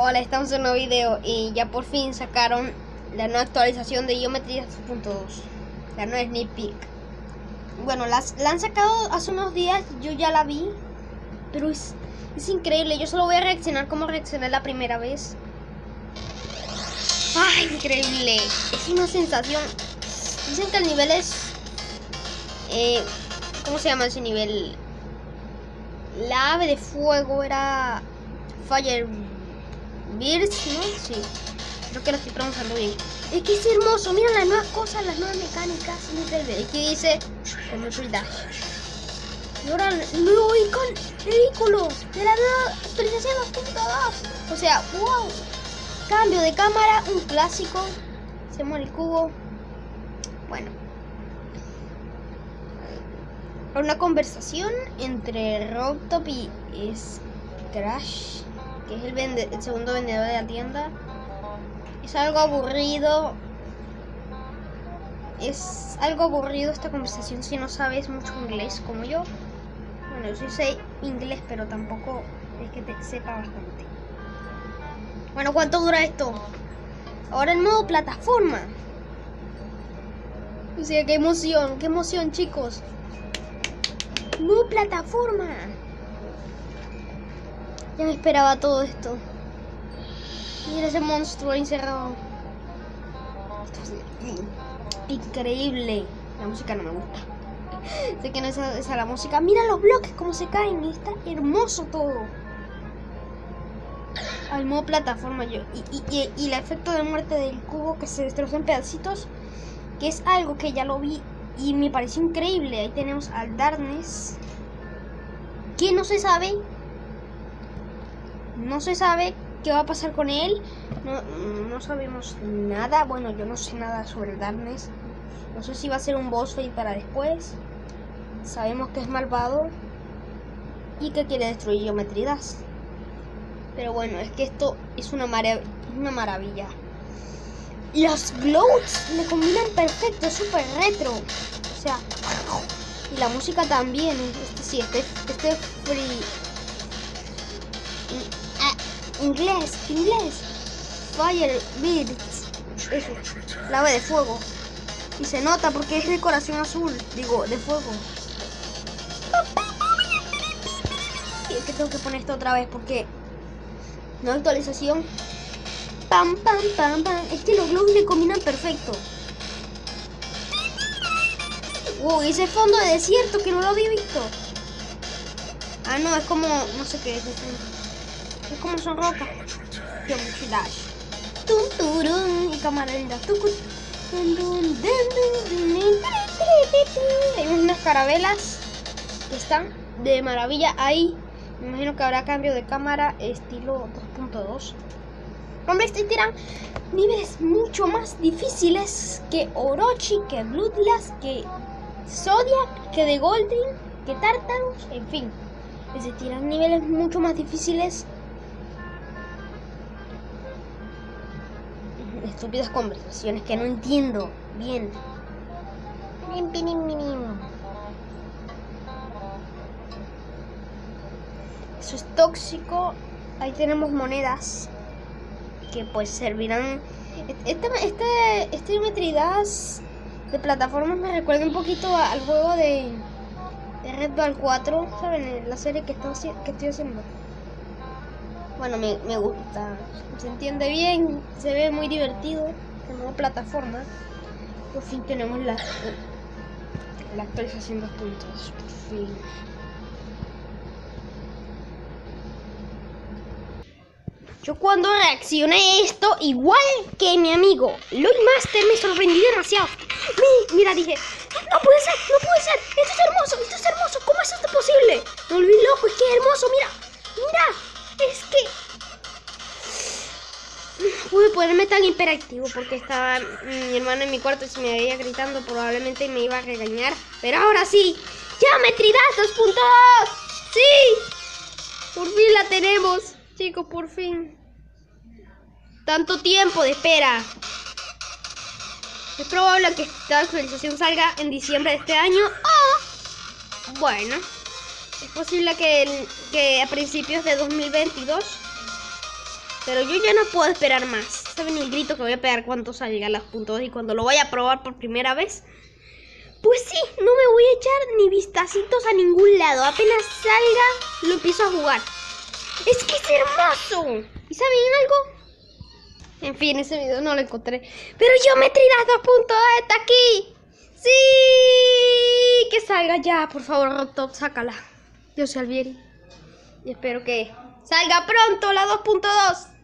Hola, estamos en un nuevo video y ya por fin sacaron la nueva actualización de Geometry 2.2 La nueva sneak peek Bueno, las, la han sacado hace unos días, yo ya la vi Pero es, es increíble, yo solo voy a reaccionar como reaccioné la primera vez ¡Ay, increíble! Es una sensación Dicen que el nivel es... Eh, ¿Cómo se llama ese nivel? La ave de fuego era... Fire Birds, ¿no? Sí. Creo que lo estoy pronunciando bien. Es que es hermoso. Mira las nuevas cosas, las nuevas mecánicas. Increíble. Aquí dice Geometry Dash. Y ahora nuevo icon, de la nueva actualización 2.2. O sea, wow. Cambio de cámara, un clásico. Se muere el cubo. Bueno. Una conversación entre Robtop y Crash que es el, el segundo vendedor de la tienda. Es algo aburrido. Es algo aburrido esta conversación si no sabes mucho inglés como yo. Bueno, yo sí sé inglés, pero tampoco es que te sepa bastante. Bueno, ¿cuánto dura esto? Ahora el modo plataforma. O sea, qué emoción, qué emoción, chicos. Modo plataforma. Ya me esperaba todo esto. Mira ese monstruo encerrado. increíble. La música no me gusta. sé que no es esa, la música. Mira los bloques cómo se caen. Está hermoso todo. Al modo plataforma yo. Y, y, el efecto de muerte del cubo que se destroza en pedacitos. Que es algo que ya lo vi y me pareció increíble. Ahí tenemos al Darkness. Que no se sabe no se sabe qué va a pasar con él. No, sabemos nada. Bueno, yo no sé nada sobre el Darkness. No sé si va a ser un boss fight para después. Sabemos que es malvado. Y que quiere destruir geometrías. Pero bueno, es que esto es una, una maravilla. Los glows le combinan perfecto, es súper retro. O sea, y la música también. Este sí, este, este free Inglés, inglés. Fire Birds. Eso. La ave de fuego. Y se nota porque es decoración azul. Digo, de fuego. Y es que tengo que poner esto otra vez porque no actualización. Pam, pam, pam, pam. Es que los globos le combinan perfecto. Wow, ese fondo de desierto que no lo había visto. Ah, no, es como, no sé qué es. Es como son rocas. Dash. Y cámara Hay unas carabelas que están de maravilla ahí. Me imagino que habrá cambio de cámara estilo 2.2. Hombre, existirán niveles mucho más difíciles que Orochi, que Bloodlust, que Zodiac, que The Golden, que Tartarus, en fin. Existirán niveles mucho más difíciles estúpidas conversaciones que no entiendo bien. Eso es tóxico. Ahí tenemos monedas que pues servirán. Este, este, este Metridas de plataformas me recuerda un poquito al juego de, Red Bull 4, ¿saben? La serie que, que estoy haciendo. Bueno, me, me gusta. Se entiende bien, se ve muy divertido. Como plataforma. Por fin tenemos la, la actualización 2 puntos. Por fin. Yo cuando reaccioné a esto, igual que mi amigo Lloyd Master, me sorprendí demasiado. mira, dije, no puede ser, no puede ser, esto es hermoso, esto es hermoso, ¿cómo es esto posible? Me volví loco, es que es hermoso, mira, mira, es que... Pude ponerme tan hiperactivo porque estaba mi hermano en mi cuarto y se me veía gritando, probablemente me iba a regañar. Pero ahora sí, Geometry Dash 2.2. Sí, por fin la tenemos, chicos, por fin. Tanto tiempo de espera. Es probable que esta actualización salga en diciembre de este año. Oh, bueno. Es posible que, que a principios de 2022 Pero yo ya no puedo esperar más. ¿Saben el grito que voy a pegar cuando salga las puntos y cuando lo vaya a probar por primera vez? Pues sí, no me voy a echar ni vistacitos a ningún lado. Apenas salga, lo empiezo a jugar. Es que es hermoso. ¿Y saben algo? En fin, ese video no lo encontré. Pero yo me tiré las dos puntos. ¡Está aquí! ¡Sí! Que salga ya, por favor, Robtop, sácala. Yo soy. Y espero que salga pronto la 2.2.